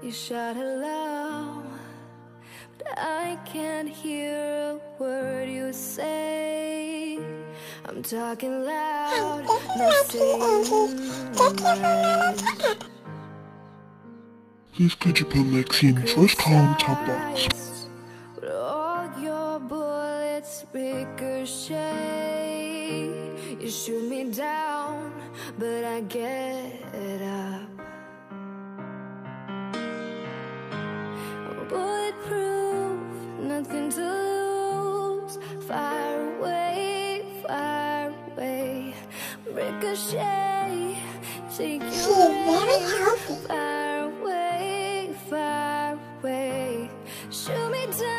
You shout hello, but I can't hear a word you say. I'm talking loud, no saying. Please could you put Maxine first call on top box? But all your bullets ricochet. You shoot me down, but I get nothing to lose. Away, away, ricochet. Far away, far away, shoot me down.